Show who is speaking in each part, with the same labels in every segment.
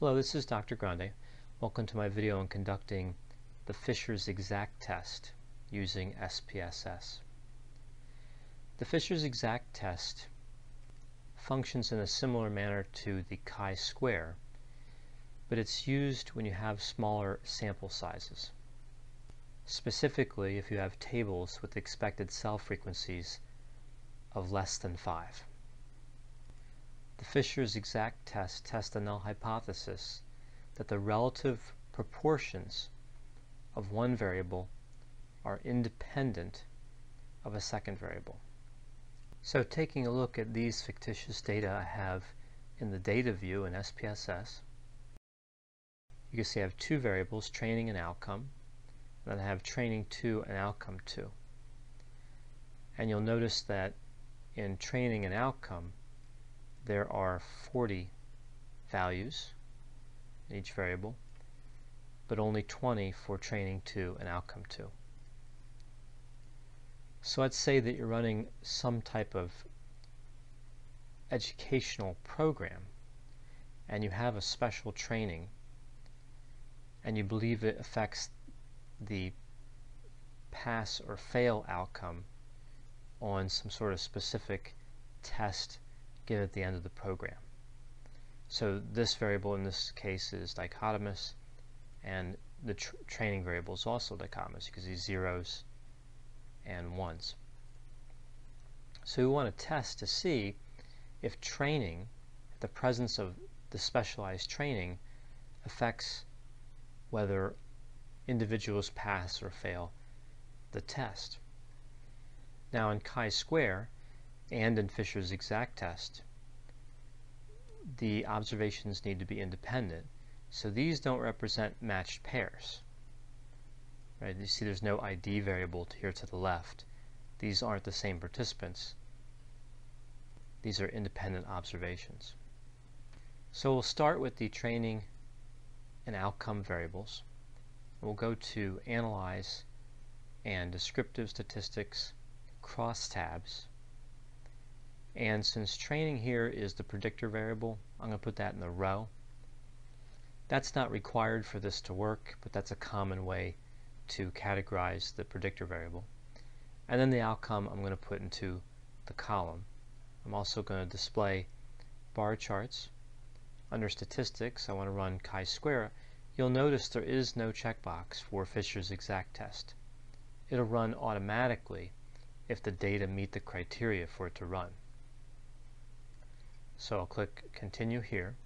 Speaker 1: Hello, this is Dr. Grande. Welcome to my video on conducting the Fisher's exact test using SPSS. The Fisher's exact test functions in a similar manner to the chi-square, but it's used when you have smaller sample sizes. Specifically, if you have tables with expected cell frequencies of less than 5. The Fisher's exact test tests the null hypothesis that the relative proportions of one variable are independent of a second variable. So taking a look at these fictitious data I have in the data view in SPSS, you can see I have two variables, training and outcome, and then I have training 2 and outcome 2. And you'll notice that in training and outcome, there are 40 values in each variable, but only 20 for training 2 and outcome 2. So let's say that you're running some type of educational program and you have a special training and you believe it affects the pass or fail outcome on some sort of specific test given at the end of the program. So this variable in this case is dichotomous and the tr training variable is also dichotomous because these zeros and ones. So we want to test to see if training, the presence of the specialized training affects whether individuals pass or fail the test. Now in chi-square and in Fisher's exact test, the observations need to be independent. So these don't represent matched pairs. Right? You see there's no ID variable here to the left. These aren't the same participants. These are independent observations. So we'll start with the training and outcome variables. We'll go to Analyze and Descriptive Statistics cross tabs. And since training here is the predictor variable, I'm going to put that in the row. That's not required for this to work, but that's a common way to categorize the predictor variable. And then the outcome I'm going to put into the column. I'm also going to display bar charts. Under statistics, I want to run chi-square. You'll notice there is no checkbox for Fisher's exact test. It'll run automatically if the data meet the criteria for it to run. So I'll click continue here.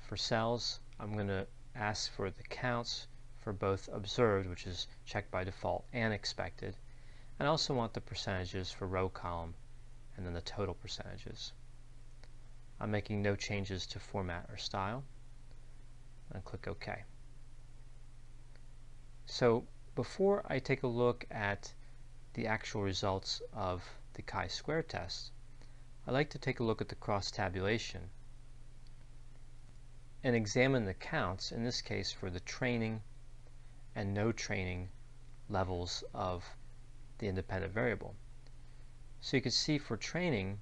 Speaker 1: For cells, I'm going to ask for the counts for both observed, which is checked by default, and expected. And I also want the percentages for row column and then the total percentages. I'm making no changes to format or style and click OK. So before I take a look at the actual results of the chi-square test, I'd like to take a look at the cross-tabulation and examine the counts, in this case for the training and no training levels of the independent variable. So you can see for training,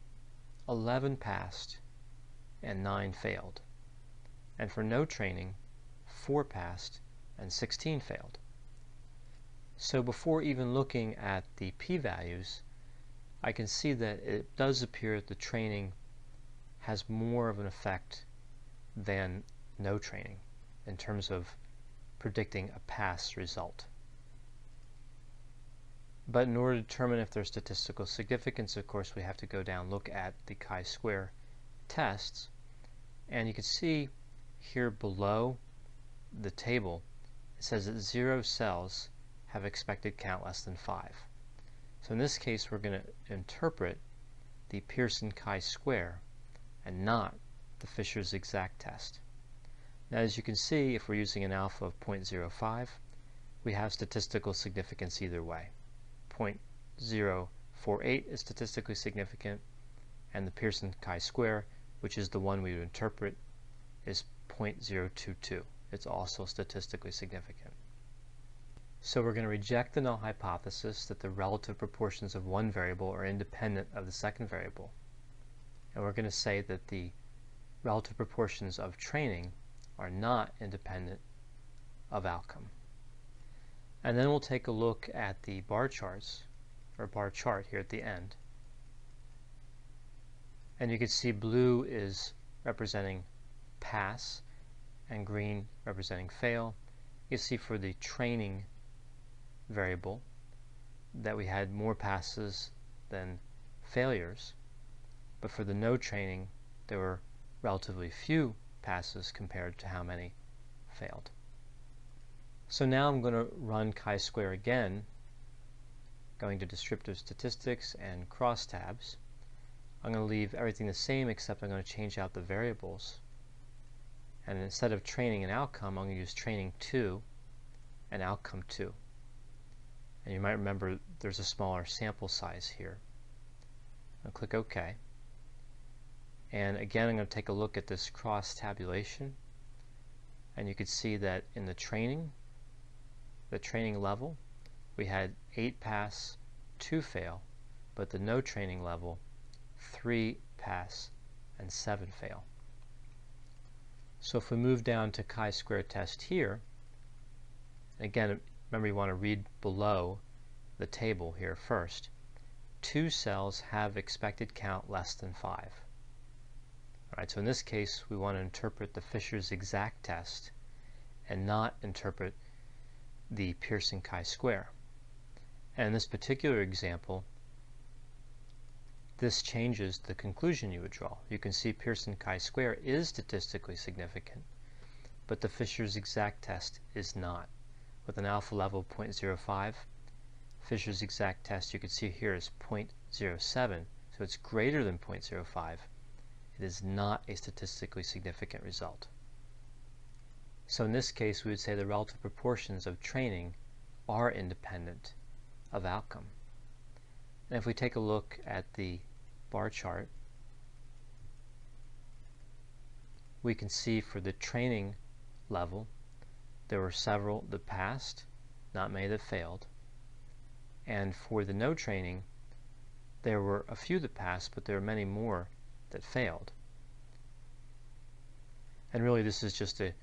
Speaker 1: 11 passed and 9 failed. And for no training, 4 passed and 16 failed. So before even looking at the p-values, I can see that it does appear that the training has more of an effect than no training in terms of predicting a pass result. But in order to determine if there's statistical significance, of course, we have to go down look at the chi-square tests. And you can see here below the table, it says that zero cells have expected count less than 5. So in this case, we're going to interpret the Pearson chi-square and not the Fisher's exact test. Now as you can see, if we're using an alpha of 0.05, we have statistical significance either way. 0.048 is statistically significant, and the Pearson chi-square, which is the one we would interpret, is 0.022. It's also statistically significant. So we're going to reject the null hypothesis that the relative proportions of one variable are independent of the second variable. And we're going to say that the relative proportions of training are not independent of outcome. And then we'll take a look at the bar charts, or bar chart here at the end. And you can see blue is representing pass and green representing fail. You see for the training variable that we had more passes than failures, but for the no training there were relatively few passes compared to how many failed. So now I'm going to run chi-square again, going to descriptive statistics and crosstabs. I'm going to leave everything the same except I'm going to change out the variables. And instead of training and outcome, I'm going to use training 2 and outcome 2. And you might remember there's a smaller sample size here. I'll click OK. And again, I'm going to take a look at this cross tabulation. And you can see that in the training, the training level, we had 8 pass, 2 fail, but the no training level, 3 pass, and 7 fail. So if we move down to chi-square test here, again, remember you want to read below the table here first. Two cells have expected count less than 5. All right, so in this case, we want to interpret the Fisher's exact test and not interpret the Pearson chi-square. And in this particular example, this changes the conclusion you would draw. You can see Pearson chi-square is statistically significant, but the Fisher's exact test is not. With an alpha level of 0.05, Fisher's exact test you can see here is 0.07, so it's greater than 0.05. It is not a statistically significant result. So in this case, we would say the relative proportions of training are independent of outcome. And if we take a look at the bar chart, we can see for the training level, there were several that passed, not many that failed. And for the no training, there were a few that passed, but there are many more that failed. And really this is just a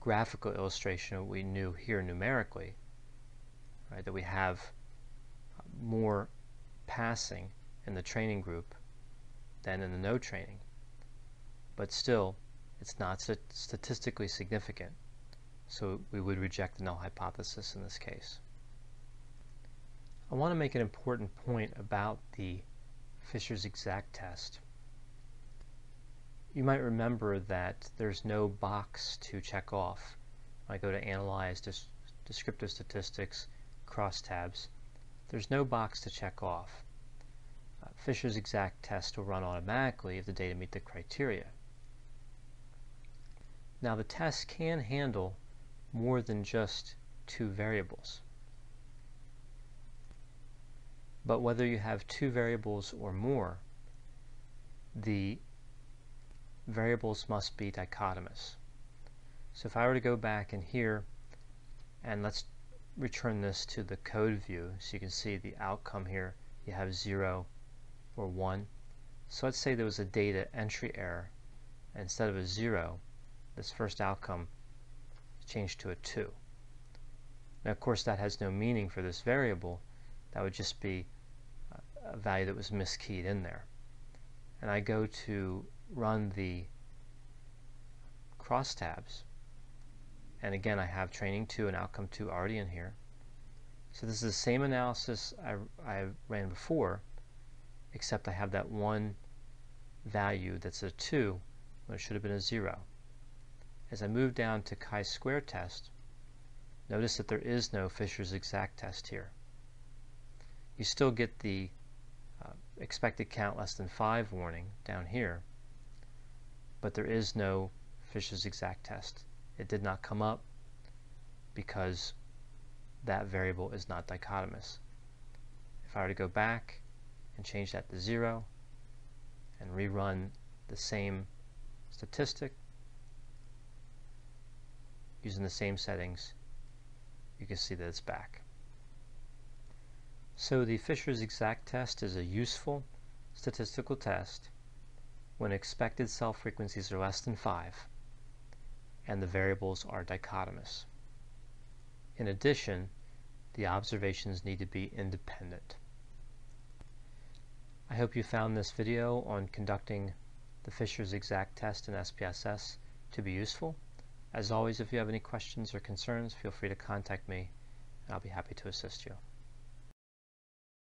Speaker 1: graphical illustration of what we knew here numerically, right, that we have more passing in the training group than in the no training. But still, it's not st statistically significant, so we would reject the null hypothesis in this case. I want to make an important point about the Fisher's exact test you might remember that there's no box to check off. I go to Analyze Descriptive Statistics, Crosstabs. There's no box to check off. Uh, Fisher's exact test will run automatically if the data meet the criteria. Now the test can handle more than just two variables. But whether you have two variables or more, the variables must be dichotomous. So if I were to go back in here and let's return this to the code view so you can see the outcome here you have 0 or 1 so let's say there was a data entry error instead of a 0 this first outcome changed to a 2 now of course that has no meaning for this variable that would just be a value that was miskeyed in there and I go to run the crosstabs. And again, I have training 2 and outcome 2 already in here. So this is the same analysis I, I ran before, except I have that one value that's a 2 when it should have been a 0. As I move down to chi-square test, notice that there is no Fisher's exact test here. You still get the uh, expected count less than 5 warning down here, but there is no Fisher's exact test. It did not come up because that variable is not dichotomous. If I were to go back and change that to 0 and rerun the same statistic using the same settings, you can see that it's back. So the Fisher's exact test is a useful statistical test when expected cell frequencies are less than 5 and the variables are dichotomous. In addition, the observations need to be independent. I hope you found this video on conducting the Fisher's exact test in SPSS to be useful. As always, if you have any questions or concerns, feel free to contact me, and I'll be happy to assist you.